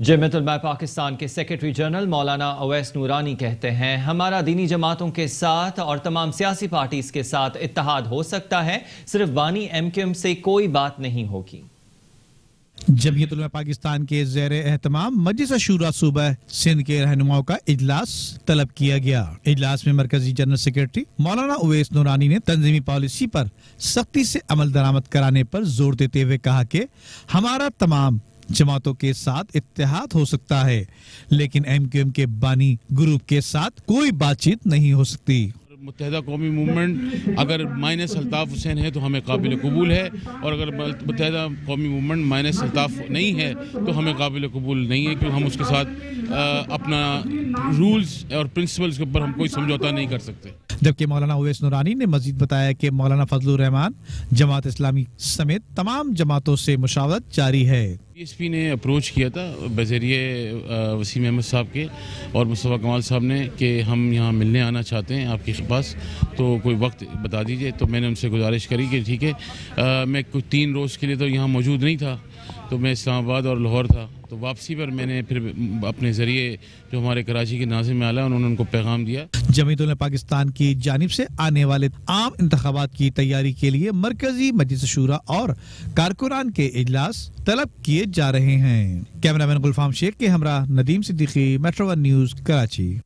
جمعیت علماء پاکستان کے secretary general مولانا اویس نورانی کہتے ہیں، ہمارا دینی جماعتوں کے ساتھ اور تمام سیاسی پارٹیز کے ساتھ اتحاد ہو سکتا ہے، صرف بانی ایم کیو ایم سے کوئی بات نہیں ہوگی۔ جمعیت علماء پاکستان کے زیر اہتمام مجلس شورا صوبہ سندھ کے رہنماؤں کا اجلاس طلب کیا گیا۔ اجلاس میں مرکزی جنرل سیکرٹری مولانا اویس نورانی نے تنظیمی پالیسی پر سختی سے عمل درآمد کرانے پر زور دیتے ہوئے کہا کہ ہمارا تمام جماعتوں کے ساتھ اتحاد ہو سکتا ہے، لیکن ایم کیو ایم کے بانی گروپ کے ساتھ کوئی بات چیت نہیں ہو سکتی۔ متحدہ قومی موومنٹ اگر مائنس الطاف حسین ہے تو ہمیں قابل قبول ہے، اور اگر متحدہ قومی موومنٹ مائنس الطاف نہیں ہے تو ہمیں قابل قبول نہیں ہے، کیونکہ ہم اس کے ساتھ اپنا رولز اور پرنسپلز کے اوپر ہم کوئی سمجھوتا نہیں کر سکتے۔ جبکہ مولانا اویس نورانی نے مزید بتایا کہ مولانا فضل الرحمان جماعت اسلامی سمیت تمام جماعتوں سے مشاورت جاری ہے۔ پی ایس پی نے اپروچ کیا تھا بذریعے وسیم احمد صاحب کے اور مصطفیٰ کمال صاحب نے کہ ہم یہاں ملنے آنا چاہتے ہیں آپ کے پاس تو کوئی وقت بتا دیجیے، تو میں نے ان سے گزارش کری کہ ٹھیک ہے میں کچھ تین روز کے لیے تو یہاں موجود نہیں تھا۔ تو میں اسلام آباد اور لاہور تھا۔ تو واپسی پر میں نے پھر اپنے ذریعے جو ہمارے کراچی کے ناظم میں انہوں نے ان کو پیغام دیا۔ جمعیت اللہ پاکستان کی جانب سے آنے والے عام انتخابات کی تیاری کے لیے مرکزی مجلس شورا اور کارکنان کے اجلاس طلب کیے جا رہے ہیں۔ کیمرہ مین گلفام شیخ کے ہمراہ Nadeem Siddiqui, metro one news, Karachi.